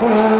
Oh.